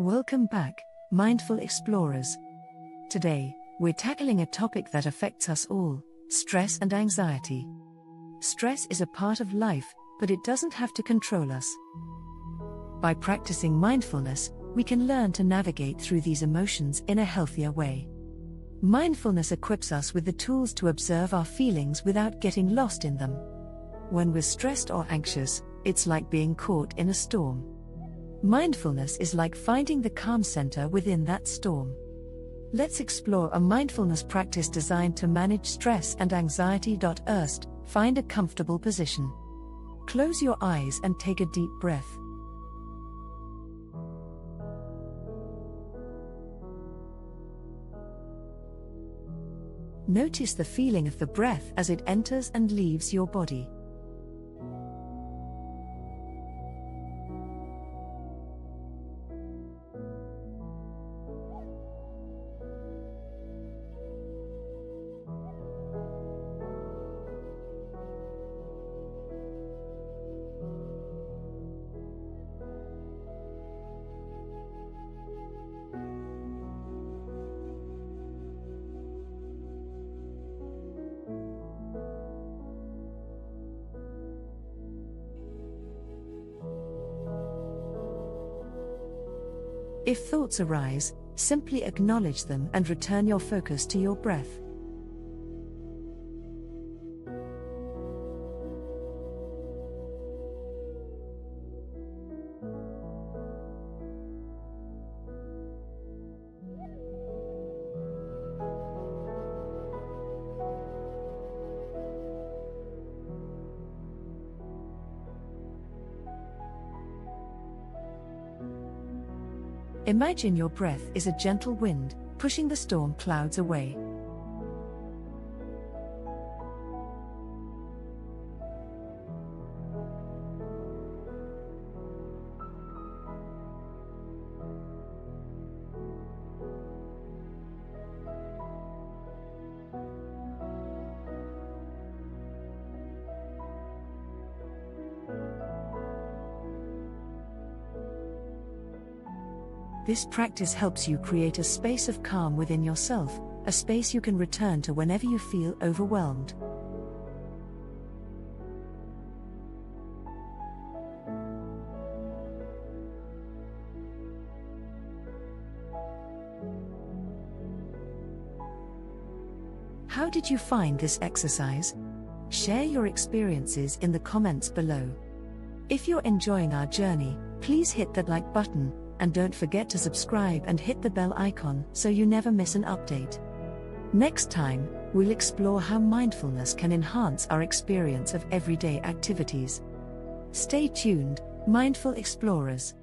Welcome back, mindful explorers. Today, we're tackling a topic that affects us all stress and anxiety. Stress is a part of life, but it doesn't have to control us. By practicing mindfulness, we can learn to navigate through these emotions in a healthier way. Mindfulness equips us with the tools to observe our feelings without getting lost in them. When we're stressed or anxious, it's like being caught in a storm. Mindfulness is like finding the calm center within that storm. Let's explore a mindfulness practice designed to manage stress and anxiety. First, find a comfortable position. Close your eyes and take a deep breath. Notice the feeling of the breath as it enters and leaves your body. If thoughts arise, simply acknowledge them and return your focus to your breath. Imagine your breath is a gentle wind, pushing the storm clouds away. This practice helps you create a space of calm within yourself, a space you can return to whenever you feel overwhelmed. How did you find this exercise? Share your experiences in the comments below. If you're enjoying our journey, please hit that like button and don't forget to subscribe and hit the bell icon so you never miss an update. Next time, we'll explore how mindfulness can enhance our experience of everyday activities. Stay tuned, mindful explorers.